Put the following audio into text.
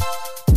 you